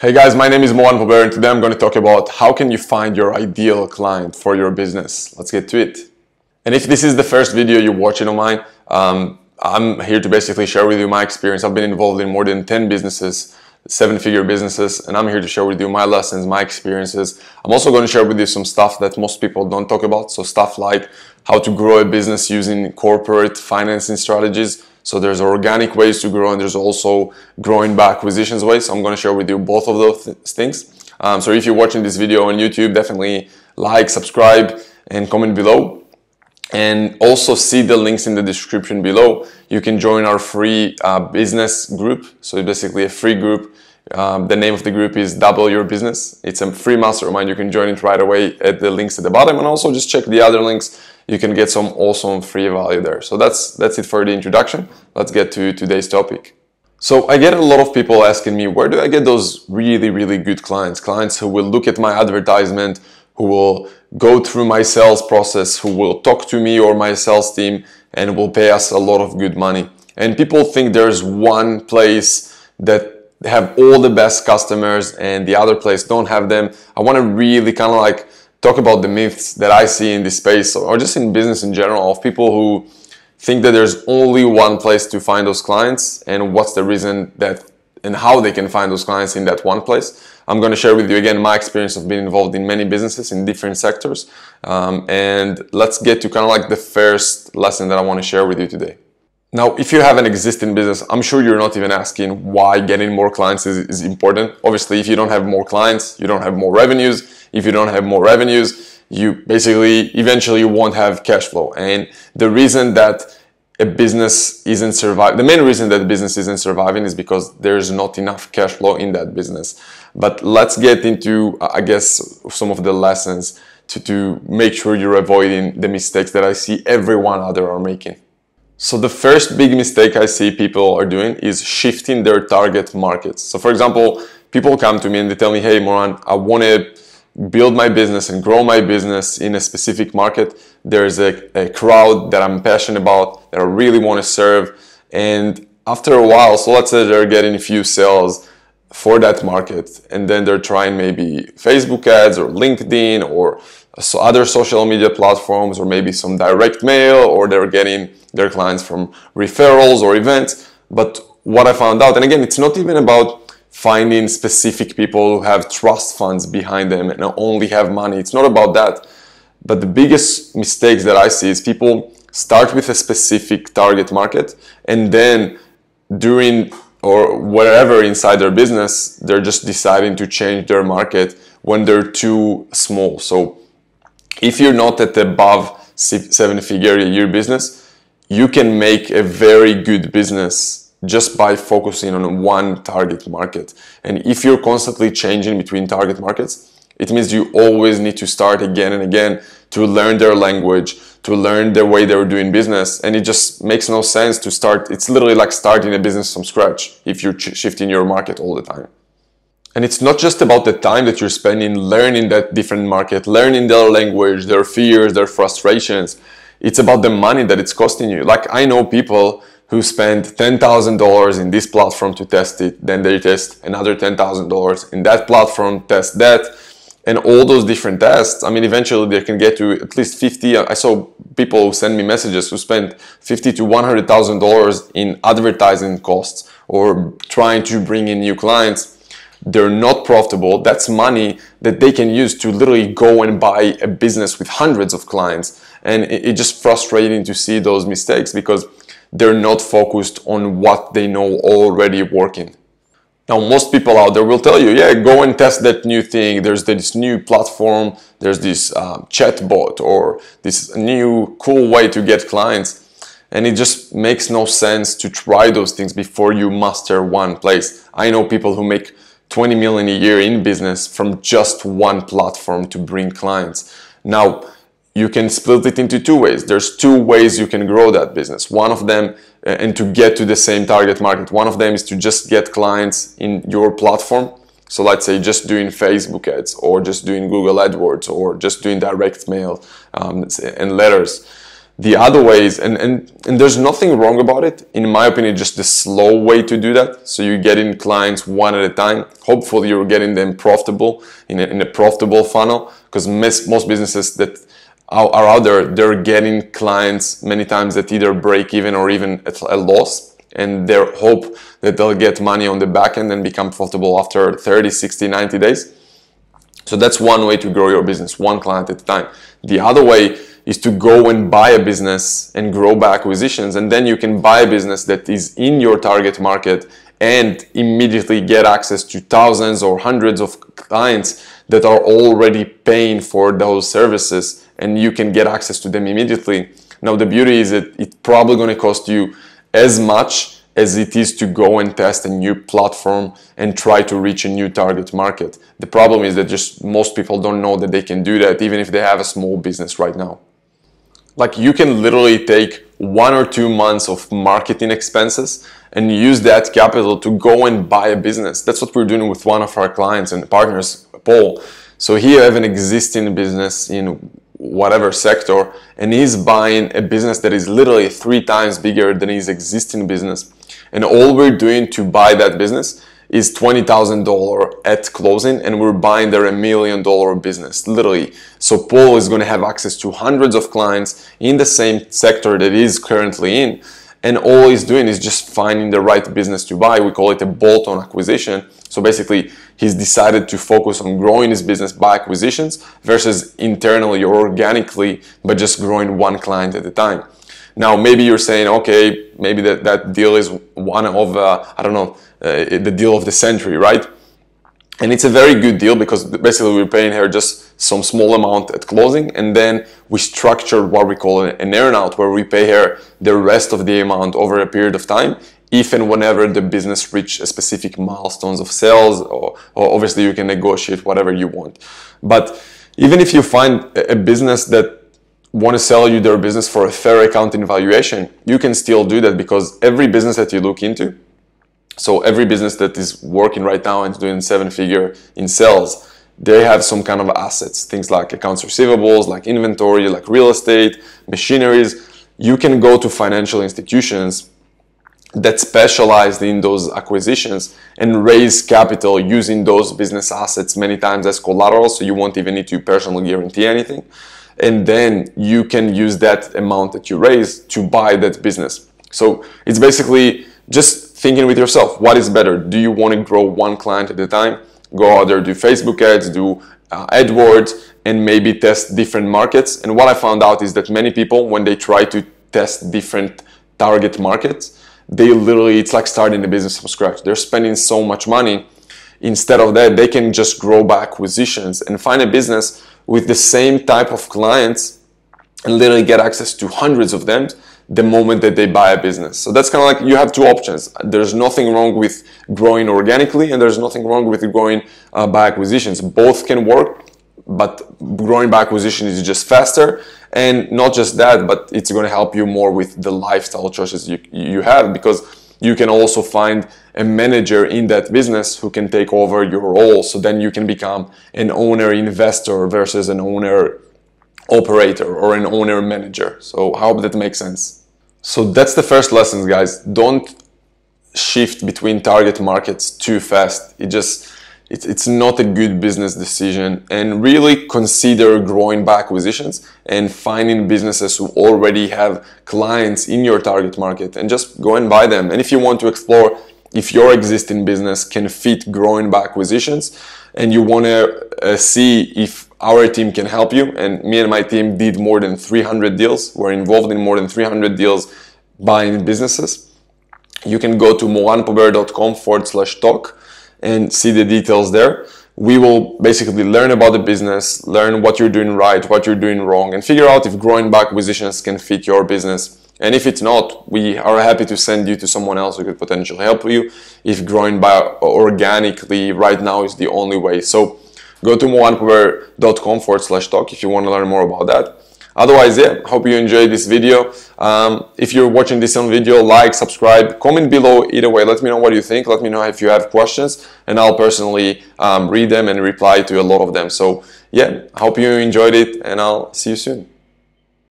Hey guys, my name is Moran Pober and today I'm going to talk about how can you find your ideal client for your business. Let's get to it. And if this is the first video you're watching of mine, um, I'm here to basically share with you my experience. I've been involved in more than 10 businesses, seven figure businesses, and I'm here to share with you my lessons, my experiences. I'm also going to share with you some stuff that most people don't talk about. So stuff like how to grow a business using corporate financing strategies. So there's organic ways to grow and there's also growing by acquisitions ways. So I'm going to share with you both of those th things. Um, so if you're watching this video on YouTube, definitely like, subscribe, and comment below. And also see the links in the description below. You can join our free uh, business group. So basically a free group um, the name of the group is Double Your Business. It's a free mastermind. You can join it right away at the links at the bottom, and also just check the other links. You can get some awesome free value there. So that's that's it for the introduction. Let's get to today's topic. So I get a lot of people asking me, where do I get those really, really good clients? Clients who will look at my advertisement, who will go through my sales process, who will talk to me or my sales team, and will pay us a lot of good money. And people think there's one place that have all the best customers and the other place don't have them. I want to really kind of like talk about the myths that I see in this space or just in business in general of people who think that there's only one place to find those clients and what's the reason that and how they can find those clients in that one place. I'm going to share with you again my experience of being involved in many businesses in different sectors. Um, and let's get to kind of like the first lesson that I want to share with you today. Now, if you have an existing business, I'm sure you're not even asking why getting more clients is, is, important. Obviously, if you don't have more clients, you don't have more revenues. If you don't have more revenues, you basically eventually won't have cash flow. And the reason that a business isn't surviving, the main reason that a business isn't surviving is because there's not enough cash flow in that business. But let's get into, I guess, some of the lessons to, to make sure you're avoiding the mistakes that I see everyone other are making. So the first big mistake I see people are doing is shifting their target markets. So for example, people come to me and they tell me, hey Moran, I want to build my business and grow my business in a specific market. There's a, a crowd that I'm passionate about, that I really want to serve. And after a while, so let's say they're getting a few sales for that market and then they're trying maybe Facebook ads or LinkedIn or so other social media platforms or maybe some direct mail or they're getting their clients from referrals or events. But what I found out, and again, it's not even about finding specific people who have trust funds behind them and only have money. It's not about that. But the biggest mistakes that I see is people start with a specific target market and then during or wherever inside their business, they're just deciding to change their market when they're too small. So if you're not at above seven figure a year business, you can make a very good business just by focusing on one target market. And if you're constantly changing between target markets, it means you always need to start again and again to learn their language, to learn the way they're doing business. And it just makes no sense to start. It's literally like starting a business from scratch if you're shifting your market all the time. And it's not just about the time that you're spending learning that different market, learning their language, their fears, their frustrations. It's about the money that it's costing you. Like I know people who spend $10,000 in this platform to test it, then they test another $10,000 in that platform, test that, and all those different tests. I mean, eventually they can get to at least 50. I saw people who send me messages who spent 50 to $100,000 in advertising costs or trying to bring in new clients they're not profitable, that's money that they can use to literally go and buy a business with hundreds of clients. And it's just frustrating to see those mistakes because they're not focused on what they know already working. Now, most people out there will tell you, yeah, go and test that new thing. There's this new platform, there's this um, chatbot, or this new cool way to get clients. And it just makes no sense to try those things before you master one place. I know people who make 20 million a year in business from just one platform to bring clients. Now, you can split it into two ways. There's two ways you can grow that business. One of them, uh, and to get to the same target market, one of them is to just get clients in your platform. So let's say just doing Facebook ads or just doing Google AdWords or just doing direct mail um, and letters. The other ways, and, and, and there's nothing wrong about it, in my opinion, just the slow way to do that. So you get in clients one at a time. Hopefully, you're getting them profitable in a, in a profitable funnel because most businesses that are out there, they're getting clients many times that either break even or even at a loss. And they hope that they'll get money on the back end and become profitable after 30, 60, 90 days. So that's one way to grow your business, one client at a time. The other way is to go and buy a business and grow by acquisitions. And then you can buy a business that is in your target market and immediately get access to thousands or hundreds of clients that are already paying for those services and you can get access to them immediately. Now, the beauty is that it's probably going to cost you as much as it is to go and test a new platform and try to reach a new target market. The problem is that just most people don't know that they can do that even if they have a small business right now. Like you can literally take one or two months of marketing expenses and use that capital to go and buy a business. That's what we're doing with one of our clients and partners, So he have an existing business in whatever sector and he's buying a business that is literally three times bigger than his existing business. And all we're doing to buy that business is $20,000 at closing and we're buying their a million dollar business, literally. So Paul is going to have access to hundreds of clients in the same sector that he's currently in. And all he's doing is just finding the right business to buy. We call it a bolt-on acquisition. So basically, he's decided to focus on growing his business by acquisitions versus internally or organically, but just growing one client at a time. Now, maybe you're saying, okay, maybe that, that deal is one of, uh, I don't know, uh, the deal of the century, right? And it's a very good deal because basically we're paying her just some small amount at closing and then we structured what we call an earnout where we pay her the rest of the amount over a period of time if and whenever the business reach specific milestones of sales or, or obviously you can negotiate whatever you want. But even if you find a business that want to sell you their business for a fair accounting valuation, you can still do that because every business that you look into so every business that is working right now and doing seven figure in sales, they have some kind of assets, things like accounts receivables, like inventory, like real estate, machineries. You can go to financial institutions that specialized in those acquisitions and raise capital using those business assets many times as collateral. So you won't even need to personally guarantee anything. And then you can use that amount that you raise to buy that business. So it's basically just thinking with yourself, what is better? Do you want to grow one client at a time? Go out there, do Facebook ads, do uh, AdWords, and maybe test different markets. And what I found out is that many people, when they try to test different target markets, they literally, it's like starting a business from scratch. They're spending so much money. Instead of that, they can just grow by acquisitions and find a business with the same type of clients and literally get access to hundreds of them the moment that they buy a business. So that's kind of like you have two options. There's nothing wrong with growing organically, and there's nothing wrong with growing uh, by acquisitions. Both can work, but growing by acquisition is just faster. And not just that, but it's going to help you more with the lifestyle choices you, you have because you can also find a manager in that business who can take over your role. So then you can become an owner investor versus an owner operator or an owner manager. So I hope that makes sense. So that's the first lesson, guys. Don't shift between target markets too fast. It just it's, it's not a good business decision and really consider growing by acquisitions and finding businesses who already have clients in your target market and just go and buy them. And if you want to explore if your existing business can fit growing by acquisitions and you want to uh, see if our team can help you. And me and my team did more than 300 deals. We're involved in more than 300 deals buying businesses. You can go to moranpober.com forward slash talk and see the details there. We will basically learn about the business, learn what you're doing right, what you're doing wrong, and figure out if growing by acquisitions can fit your business. And if it's not, we are happy to send you to someone else who could potentially help you if growing by organically right now is the only way. So go to moranpober.com forward slash talk if you want to learn more about that. Otherwise, yeah, hope you enjoyed this video. Um, if you're watching this on video, like, subscribe, comment below. Either way, let me know what you think. Let me know if you have questions, and I'll personally um, read them and reply to a lot of them. So, yeah, hope you enjoyed it, and I'll see you soon.